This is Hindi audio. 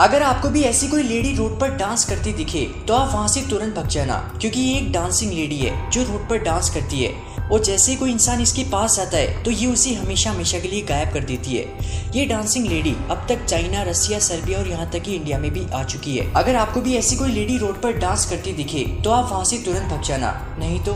अगर आपको भी ऐसी कोई लेडी रोड पर डांस करती दिखे तो आप वहाँ से तुरंत भग जाना, क्योंकि ये एक डांसिंग लेडी है, जो रोड पर डांस करती है। और जैसे कोई इंसान इसके पास आता है तो ये उसे हमेशा हमेशा के लिए गायब कर देती है। ये डांसिंग लेडी अब तक चाइना, रसिया, सर्बिया और यहाँ तक कि इंडिया में भी आ चुकी है। अगर आपको भी ऐसी कोई लेडी रोड पर डांस करती दिखे तो आप वहाँ से तुरंत भग जाना, नहीं तो